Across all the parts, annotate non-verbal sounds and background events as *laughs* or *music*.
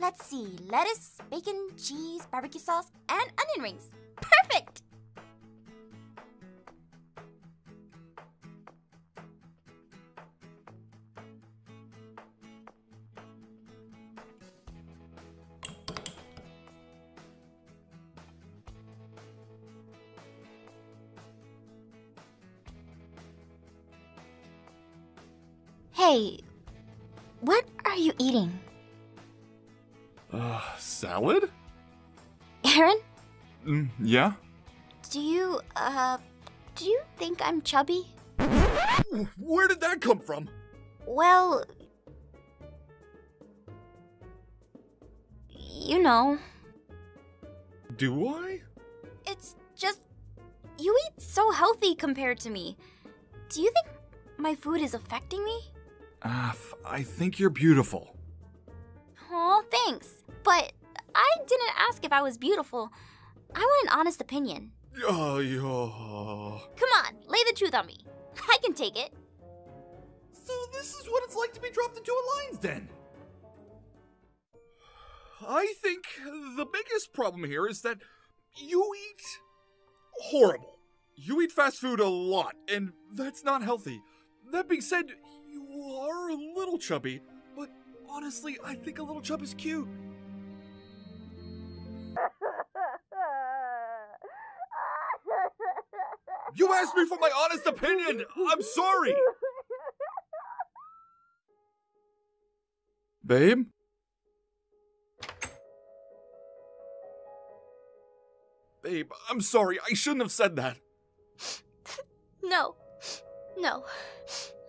Let's see lettuce, bacon, cheese, barbecue sauce, and onion rings. Perfect! Hey, what are you eating? Uh, salad? Aaron, Mm, yeah? do you, uh, do you think I'm chubby? Where did that come from? Well, you know, Do I? it's just you eat so healthy compared to me. Do you think my food is affecting me? Aph, I think you're beautiful. Oh, thanks. But I didn't ask if I was beautiful. I want an honest opinion. Oh, yeah. Come on, lay the truth on me. *laughs* I can take it. So this is what it's like to be dropped into a lion's den. I think the biggest problem here is that you eat horrible. You eat fast food a lot, and that's not healthy. That being said, you are a little chubby, but honestly, I think a little chub is cute. Asked me for my honest opinion. I'm sorry. Babe? Babe, I'm sorry. I shouldn't have said that. No. No.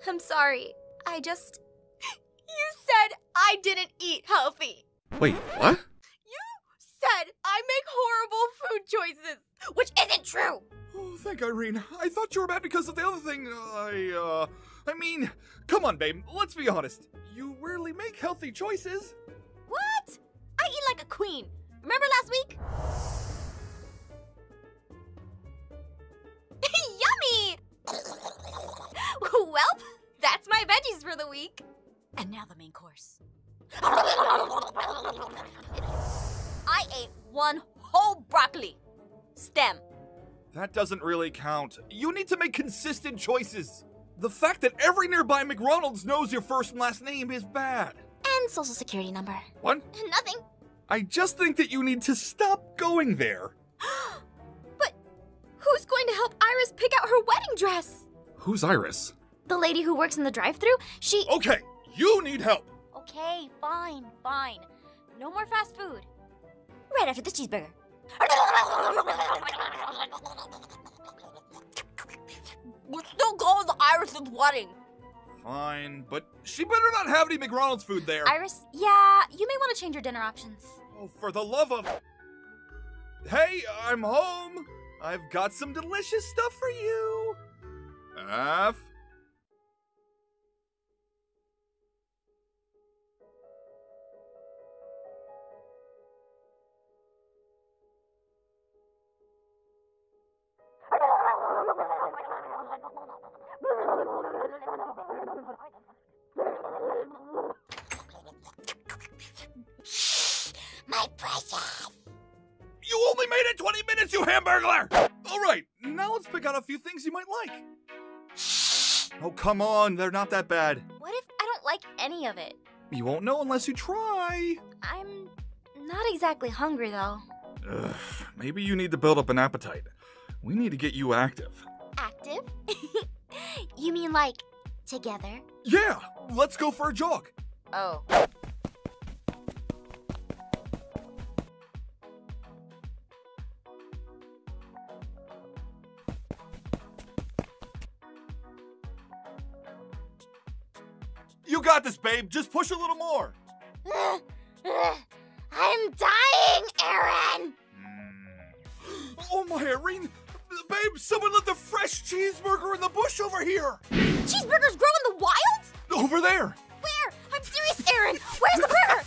I'm sorry. I just. You said I didn't eat healthy. Wait, what? You said I make horrible food choices, which isn't true. Thank Irene. I thought you were mad because of the other thing. I, uh. I mean, come on, babe. Let's be honest. You rarely make healthy choices. What? I eat like a queen. Remember last week? *laughs* Yummy! *laughs* well, that's my veggies for the week. And now the main course. *laughs* I ate one whole broccoli. Stem. That doesn't really count. You need to make consistent choices. The fact that every nearby McDonald's knows your first and last name is bad. And social security number. What? *laughs* Nothing. I just think that you need to stop going there. *gasps* But who's going to help Iris pick out her wedding dress? Who's Iris? The lady who works in the drive-thru? She Okay, you need help. Okay, fine, fine. No more fast food. Right after this cheeseburger. *laughs* We're still going to Iris's wedding. Fine, but she better not have any McDonald's food there. Iris, yeah, you may want to change your dinner options. Oh, for the love of. Hey, I'm home. I've got some delicious stuff for you. F. My precious. You only made it 20 minutes, you hamburglar! All right, now let's pick out a few things you might like. Oh, come on, they're not that bad. What if I don't like any of it? You won't know unless you try. I'm not exactly hungry though. Ugh, maybe you need to build up an appetite. We need to get you active. Active? *laughs* you mean like together? Yeah, let's go for a jog. Oh. You got this, babe. Just push a little more. *sighs* I'm dying, Aaron! *gasps* Oh my, Irene! Babe, someone left a fresh cheeseburger in the bush over here! Cheeseburgers grow in the wild? Over there! Where? I'm serious, Aaron! Where's the burger?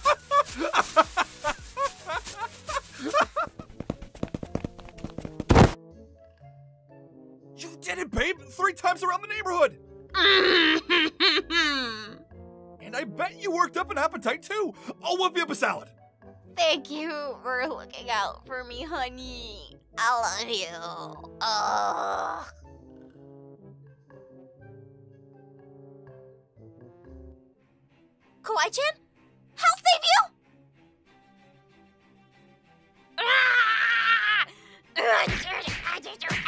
You did it, babe! Three times around the neighborhood! *laughs* And I bet you worked up an appetite too! I'll whip you up a salad! Thank you for looking out for me, honey. I love you. Ugh. Kawaii-chan? I'll save you! Ah! *laughs* There's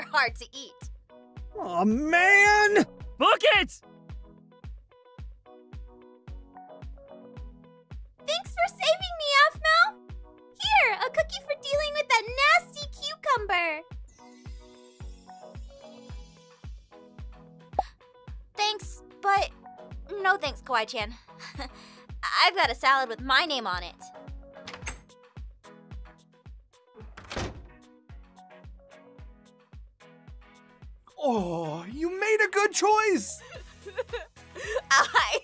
are hard to eat. Oh man! Book it! Thanks for saving me, Aphmau! Here, a cookie for dealing with that nasty cucumber! Thanks, but no thanks, Kawaii-chan. *laughs* I've got a salad with my name on it. Oh, you made a good choice. *laughs* I